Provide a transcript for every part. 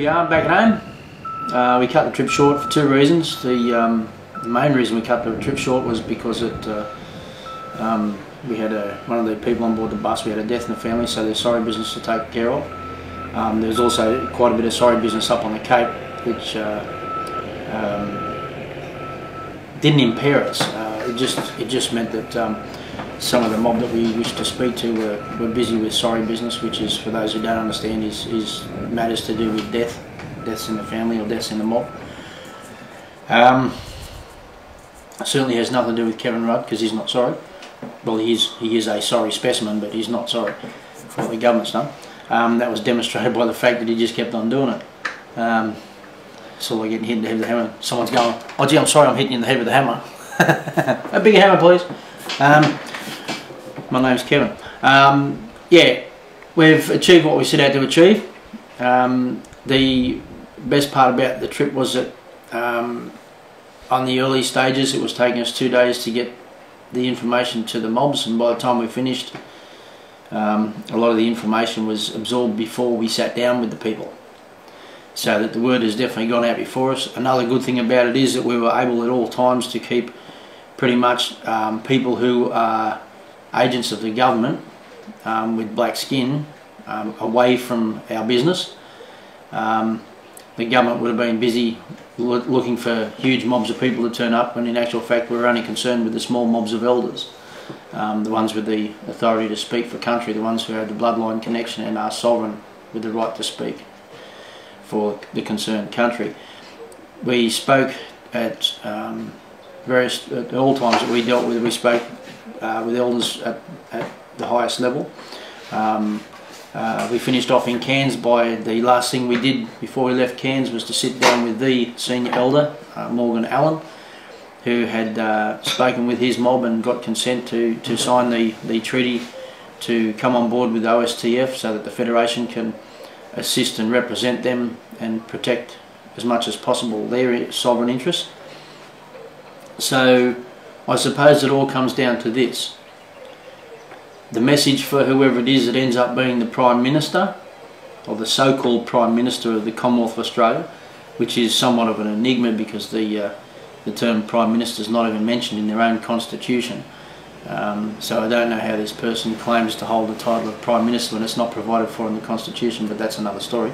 we are back home. Uh, we cut the trip short for two reasons. The, um, the, main reason we cut the trip short was because it, uh, um, we had a, one of the people on board the bus, we had a death in the family, so there's sorry business to take care of. Um, there was also quite a bit of sorry business up on the Cape, which uh, um, didn't impair us. Uh, it just it just meant that um, some of the mob that we wished to speak to were, were busy with sorry business, which is, for those who don't understand, is, is matters to do with death, deaths in the family or deaths in the mob. Um, certainly has nothing to do with Kevin Rudd because he's not sorry. Well, he is, he is a sorry specimen, but he's not sorry for what the government's done. Um, that was demonstrated by the fact that he just kept on doing it. Um, so like getting hit in the head with the hammer. Someone's going, oh gee, I'm sorry I'm hitting you in the head with the hammer. a bigger hammer, please. Um, my name's Kevin. Um, yeah, we've achieved what we set out to achieve. Um, the best part about the trip was that um, on the early stages it was taking us two days to get the information to the mobs and by the time we finished um, a lot of the information was absorbed before we sat down with the people so that the word has definitely gone out before us. Another good thing about it is that we were able at all times to keep pretty much um, people who are agents of the government um, with black skin um, away from our business. Um, the government would have been busy looking for huge mobs of people to turn up when in actual fact we were only concerned with the small mobs of elders. Um, the ones with the authority to speak for country, the ones who have the bloodline connection and are sovereign with the right to speak for the concerned country. We spoke at um, various, at all times that we dealt with, we spoke uh, with elders at, at, the highest level. Um, uh, we finished off in Cairns by the last thing we did before we left Cairns was to sit down with the senior elder, uh, Morgan Allen, who had uh, spoken with his mob and got consent to, to sign the, the treaty to come on board with OSTF so that the Federation can assist and represent them and protect as much as possible their sovereign interests. So I suppose it all comes down to this. The message for whoever it is that ends up being the Prime Minister, or the so-called Prime Minister of the Commonwealth of Australia, which is somewhat of an enigma because the, uh, the term Prime Minister is not even mentioned in their own constitution. Um, so I don't know how this person claims to hold the title of Prime Minister when it's not provided for in the Constitution, but that's another story.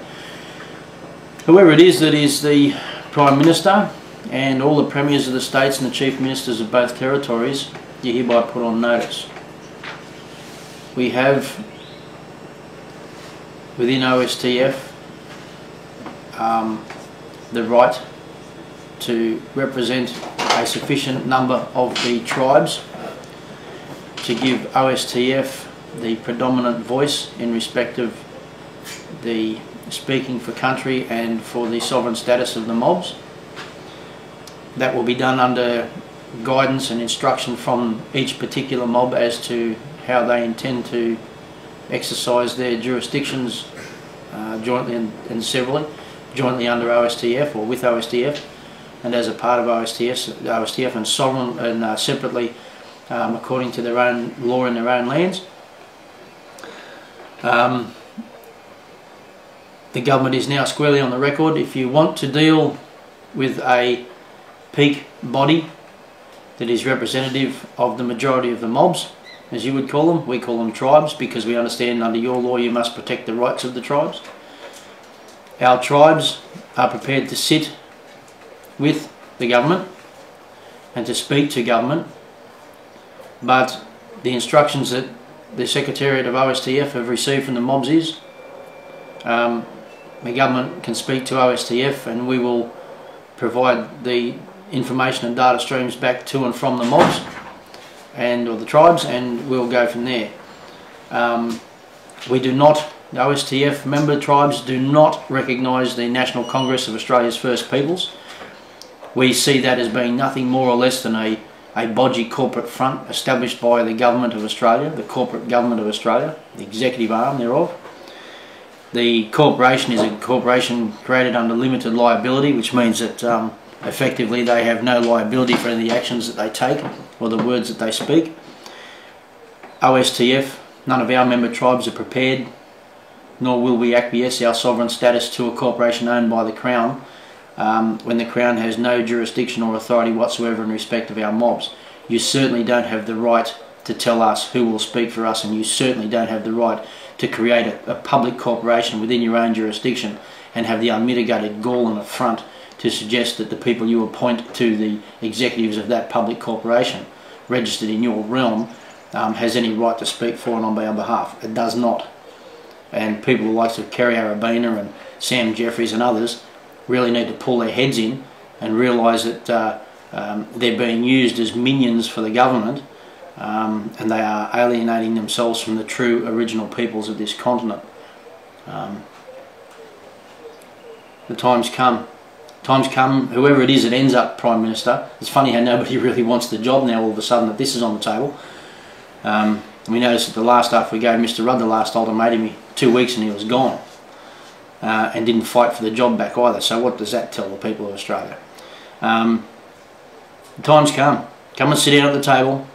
Whoever it is that is the Prime Minister and all the Premiers of the states and the Chief Ministers of both territories, you hereby put on notice. We have within OSTF um, the right to represent a sufficient number of the tribes to give OSTF the predominant voice in respect of the speaking for country and for the sovereign status of the mobs. That will be done under guidance and instruction from each particular mob as to how they intend to exercise their jurisdictions uh, jointly and, and, severally, jointly under OSTF or with OSTF, and as a part of OSTF, OSTF and sovereign and uh, separately um, according to their own law in their own lands. Um, the government is now squarely on the record. If you want to deal with a peak body that is representative of the majority of the mobs, as you would call them, we call them tribes because we understand under your law you must protect the rights of the tribes. Our tribes are prepared to sit with the government and to speak to government but the instructions that the Secretariat of OSTF have received from the mobs is um, the government can speak to OSTF and we will provide the information and data streams back to and from the mobs and or the tribes and we'll go from there. Um, we do not, the OSTF member tribes do not recognise the National Congress of Australia's First Peoples. We see that as being nothing more or less than a a bodgy corporate front established by the Government of Australia, the corporate government of Australia, the executive arm thereof. The corporation is a corporation created under limited liability, which means that um, effectively they have no liability for any actions that they take or the words that they speak. OSTF, none of our member tribes are prepared nor will we acquiesce our sovereign status to a corporation owned by the Crown um, when the Crown has no jurisdiction or authority whatsoever in respect of our mobs. You certainly don't have the right to tell us who will speak for us, and you certainly don't have the right to create a, a public corporation within your own jurisdiction and have the unmitigated gall and affront to suggest that the people you appoint to the executives of that public corporation registered in your realm um, has any right to speak for and on our behalf. It does not. And people like Kerry Arabena and Sam Jeffries and others really need to pull their heads in and realise that uh, um, they're being used as minions for the government um, and they are alienating themselves from the true original peoples of this continent. Um, the time's come. Time's come, whoever it is that ends up Prime Minister, it's funny how nobody really wants the job now all of a sudden that this is on the table. Um, we noticed that the last, after we gave Mr Rudd the last ultimatum, two weeks and he was gone. Uh, and didn't fight for the job back either. So what does that tell the people of Australia? Um, time's come. Come and sit down at the table.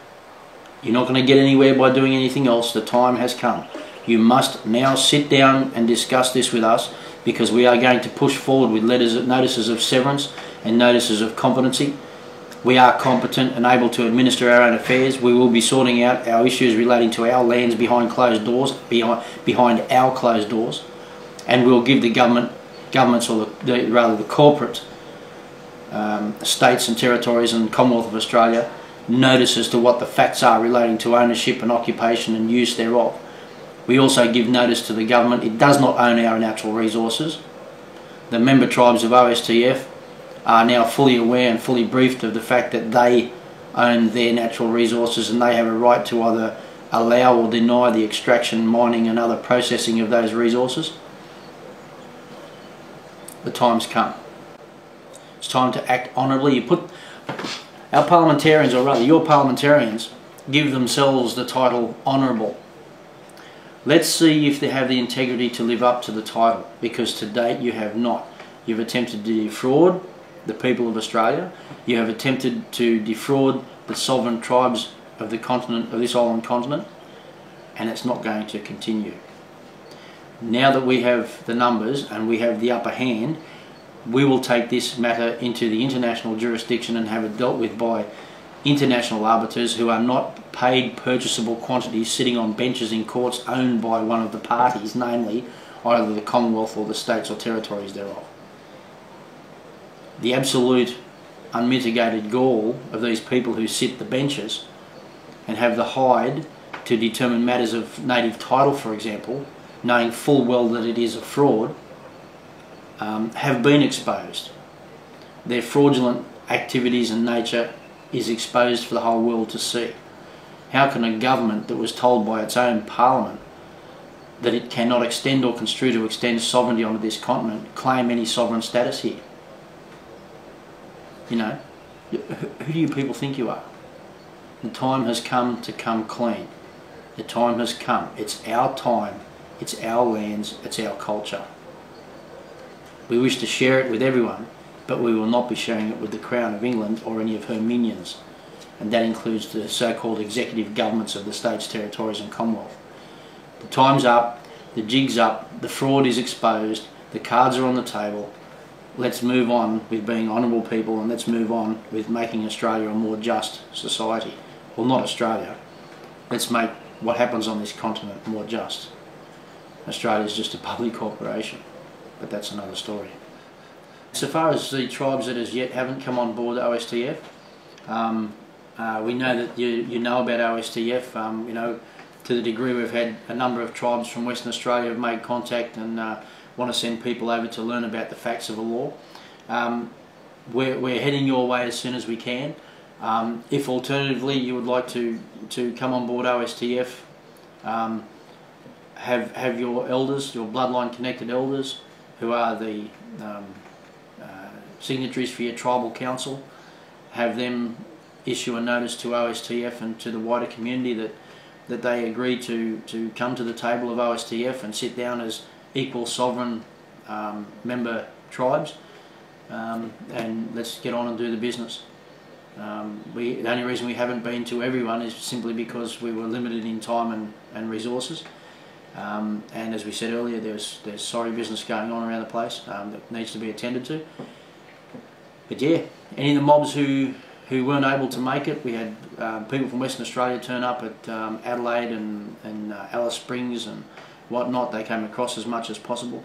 You're not going to get anywhere by doing anything else. The time has come. You must now sit down and discuss this with us because we are going to push forward with letters, notices of severance and notices of competency. We are competent and able to administer our own affairs. We will be sorting out our issues relating to our lands behind closed doors, behind, behind our closed doors, and we'll give the government, governments or the, the rather the corporate um, states and territories and Commonwealth of Australia notice as to what the facts are relating to ownership and occupation and use thereof. We also give notice to the government it does not own our natural resources. The member tribes of OSTF are now fully aware and fully briefed of the fact that they own their natural resources and they have a right to either allow or deny the extraction, mining and other processing of those resources. The time's come. It's time to act honourably. You put our parliamentarians, or rather your parliamentarians, give themselves the title honourable. Let's see if they have the integrity to live up to the title, because to date you have not. You've attempted to defraud the people of Australia. You have attempted to defraud the sovereign tribes of the continent, of this island continent, and it's not going to continue. Now that we have the numbers and we have the upper hand, we will take this matter into the international jurisdiction and have it dealt with by international arbiters who are not paid purchasable quantities sitting on benches in courts owned by one of the parties, namely either the Commonwealth or the states or territories thereof. The absolute unmitigated gall of these people who sit the benches and have the hide to determine matters of native title, for example, knowing full well that it is a fraud, um, have been exposed. Their fraudulent activities and nature is exposed for the whole world to see. How can a government that was told by its own parliament that it cannot extend or construe to extend sovereignty onto this continent claim any sovereign status here? You know, who do you people think you are? The time has come to come clean. The time has come. It's our time. It's our lands. It's our culture. We wish to share it with everyone, but we will not be sharing it with the Crown of England or any of her minions, and that includes the so-called executive governments of the states, territories and Commonwealth. The time's up, the jig's up, the fraud is exposed, the cards are on the table. Let's move on with being honourable people and let's move on with making Australia a more just society. Well, not Australia. Let's make what happens on this continent more just. Australia is just a public corporation but that's another story. So far as the tribes that as yet haven't come on board OSTF, um, uh, we know that you, you know about OSTF, um, you know, to the degree we've had a number of tribes from Western Australia have made contact and uh, want to send people over to learn about the facts of the law. Um, we're, we're heading your way as soon as we can. Um, if alternatively you would like to, to come on board OSTF, um, have, have your elders, your bloodline connected elders, who are the um, signatories for your tribal council, have them issue a notice to OSTF and to the wider community that that they agree to, to come to the table of OSTF and sit down as equal sovereign um, member tribes um, and let's get on and do the business. Um, we, the only reason we haven't been to everyone is simply because we were limited in time and, and resources Um, and as we said earlier, there's there's sorry business going on around the place um, that needs to be attended to. But yeah, any of the mobs who who weren't able to make it, we had um, people from Western Australia turn up at um, Adelaide and and uh, Alice Springs and whatnot. They came across as much as possible.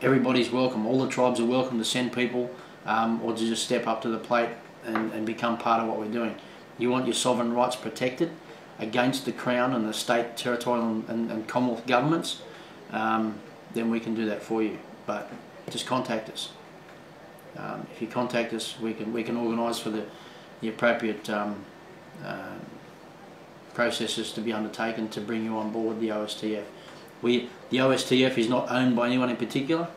Everybody's welcome. All the tribes are welcome to send people um, or to just step up to the plate and, and become part of what we're doing. You want your sovereign rights protected against the Crown and the state, territorial and, and, and Commonwealth governments, um, then we can do that for you. But just contact us. Um, if you contact us, we can we can organise for the the appropriate um, uh, processes to be undertaken to bring you on board the OSTF. We the OSTF is not owned by anyone in particular.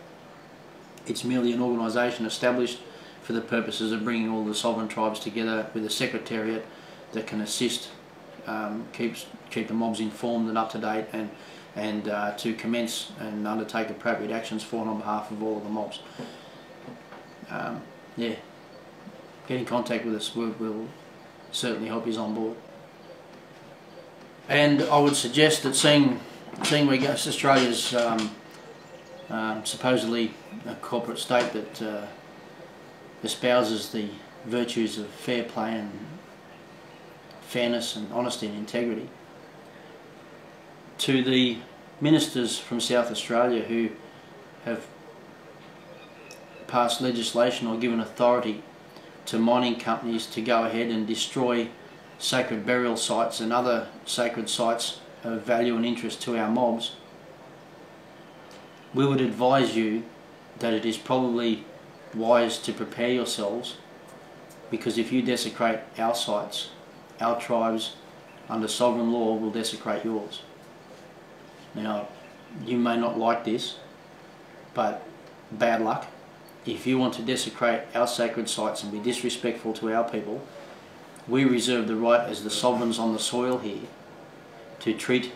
It's merely an organisation established for the purposes of bringing all the sovereign tribes together with a secretariat that can assist um, keeps keep the mobs informed and up to date and and uh, to commence and undertake appropriate actions for and on behalf of all of the mobs. Um, yeah, get in contact with us. We'll, we'll certainly help you on board. And I would suggest that seeing seeing we West Australia's um, um, supposedly a corporate state that uh, espouses the virtues of fair play and fairness and honesty and integrity to the ministers from South Australia who have passed legislation or given authority to mining companies to go ahead and destroy sacred burial sites and other sacred sites of value and interest to our mobs, we would advise you that it is probably wise to prepare yourselves because if you desecrate our sites our tribes under sovereign law will desecrate yours. Now, you may not like this, but bad luck. If you want to desecrate our sacred sites and be disrespectful to our people, we reserve the right as the sovereigns on the soil here to treat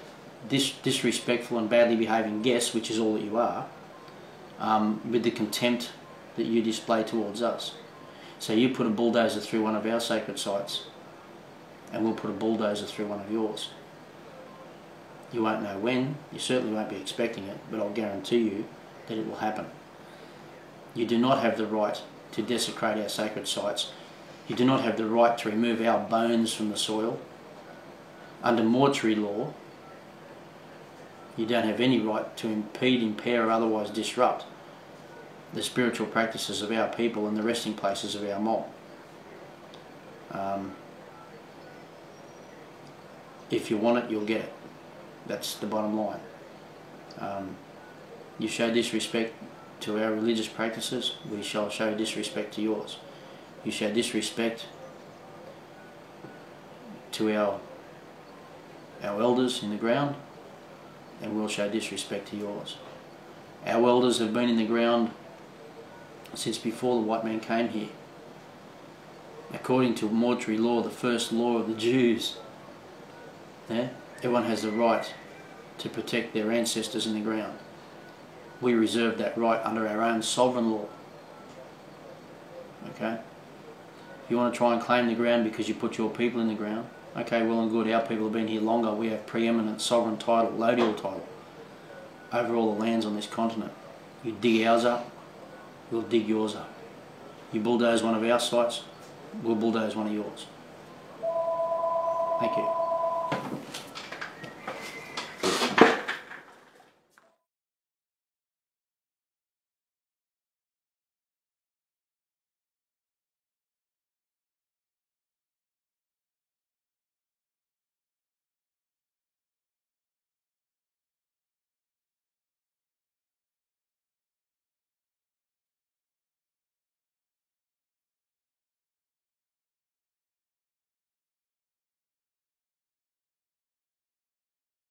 dis disrespectful and badly behaving guests, which is all that you are, um, with the contempt that you display towards us. So you put a bulldozer through one of our sacred sites, and we'll put a bulldozer through one of yours. You won't know when, you certainly won't be expecting it, but I'll guarantee you that it will happen. You do not have the right to desecrate our sacred sites. You do not have the right to remove our bones from the soil. Under mortuary law, you don't have any right to impede, impair or otherwise disrupt the spiritual practices of our people and the resting places of our mob. Um, if you want it, you'll get it. That's the bottom line. Um, you show disrespect to our religious practices, we shall show disrespect to yours. You show disrespect to our our elders in the ground, and we'll show disrespect to yours. Our elders have been in the ground since before the white man came here. According to mortuary law, the first law of the Jews yeah? Everyone has the right to protect their ancestors in the ground. We reserve that right under our own sovereign law. Okay? If you want to try and claim the ground because you put your people in the ground, okay, well and good, our people have been here longer. We have preeminent sovereign title, allodial title, over all the lands on this continent. You dig ours up, we'll dig yours up. You bulldoze one of our sites, we'll bulldoze one of yours. Thank you.